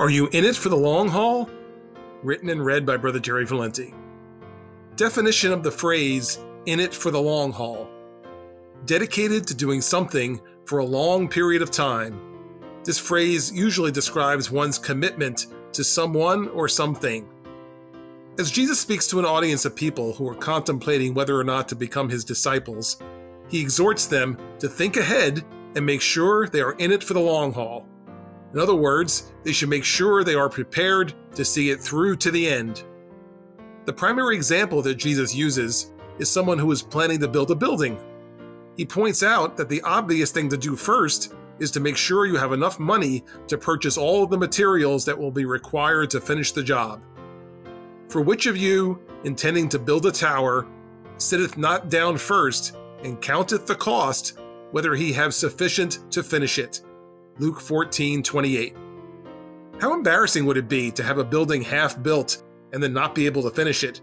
Are you in it for the long haul? Written and read by Brother Jerry Valenti. Definition of the phrase, in it for the long haul. Dedicated to doing something for a long period of time. This phrase usually describes one's commitment to someone or something. As Jesus speaks to an audience of people who are contemplating whether or not to become his disciples, he exhorts them to think ahead and make sure they are in it for the long haul. In other words, they should make sure they are prepared to see it through to the end. The primary example that Jesus uses is someone who is planning to build a building. He points out that the obvious thing to do first is to make sure you have enough money to purchase all of the materials that will be required to finish the job. For which of you, intending to build a tower, sitteth not down first and counteth the cost, whether he have sufficient to finish it? Luke 14 28. How embarrassing would it be to have a building half built and then not be able to finish it?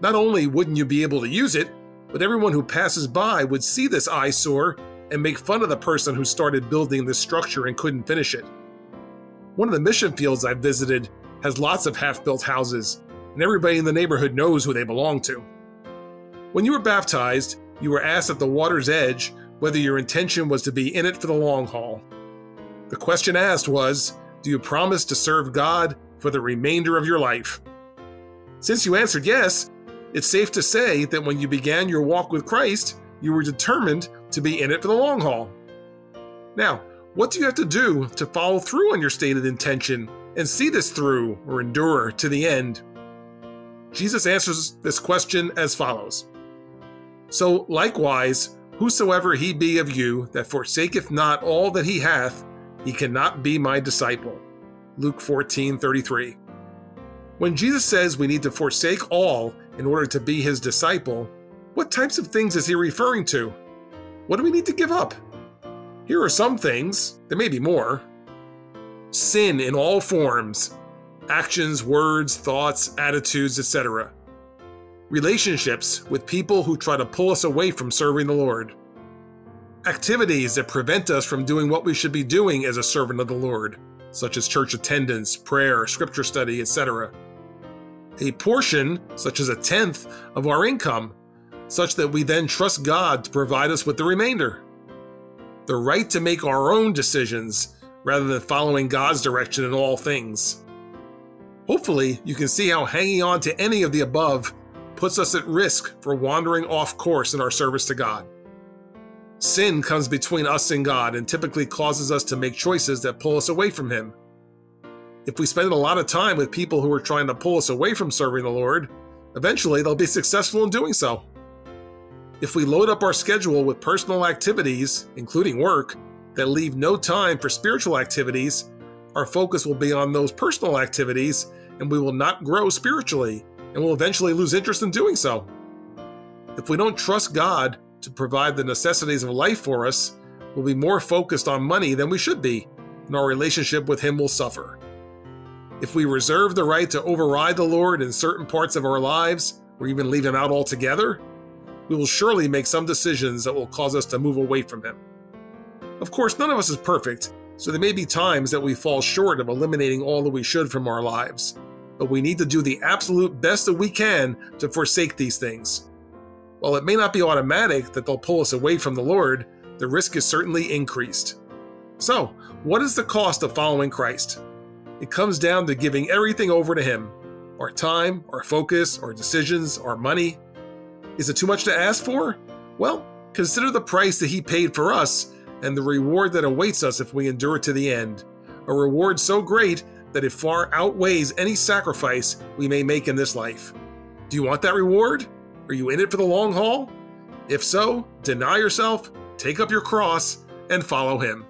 Not only wouldn't you be able to use it, but everyone who passes by would see this eyesore and make fun of the person who started building this structure and couldn't finish it. One of the mission fields I've visited has lots of half built houses, and everybody in the neighborhood knows who they belong to. When you were baptized, you were asked at the water's edge whether your intention was to be in it for the long haul. The question asked was Do you promise to serve God for the remainder of your life? Since you answered yes, it's safe to say that when you began your walk with Christ, you were determined to be in it for the long haul. Now, what do you have to do to follow through on your stated intention and see this through or endure to the end? Jesus answers this question as follows So, likewise, whosoever he be of you that forsaketh not all that he hath, he cannot be my disciple. Luke 14 33. When Jesus says we need to forsake all in order to be his disciple, what types of things is he referring to? What do we need to give up? Here are some things, there may be more. Sin in all forms actions, words, thoughts, attitudes, etc. Relationships with people who try to pull us away from serving the Lord activities that prevent us from doing what we should be doing as a servant of the Lord, such as church attendance, prayer, scripture study, etc. A portion, such as a tenth, of our income, such that we then trust God to provide us with the remainder. The right to make our own decisions rather than following God's direction in all things. Hopefully, you can see how hanging on to any of the above puts us at risk for wandering off course in our service to God. Sin comes between us and God and typically causes us to make choices that pull us away from Him. If we spend a lot of time with people who are trying to pull us away from serving the Lord, eventually they'll be successful in doing so. If we load up our schedule with personal activities, including work, that leave no time for spiritual activities, our focus will be on those personal activities and we will not grow spiritually and will eventually lose interest in doing so. If we don't trust God to provide the necessities of life for us, we'll be more focused on money than we should be, and our relationship with Him will suffer. If we reserve the right to override the Lord in certain parts of our lives, or even leave Him out altogether, we will surely make some decisions that will cause us to move away from Him. Of course, none of us is perfect, so there may be times that we fall short of eliminating all that we should from our lives. But we need to do the absolute best that we can to forsake these things. While it may not be automatic that they'll pull us away from the Lord, the risk is certainly increased. So, what is the cost of following Christ? It comes down to giving everything over to Him our time, our focus, our decisions, our money. Is it too much to ask for? Well, consider the price that He paid for us and the reward that awaits us if we endure to the end. A reward so great that it far outweighs any sacrifice we may make in this life. Do you want that reward? Are you in it for the long haul? If so, deny yourself, take up your cross, and follow him.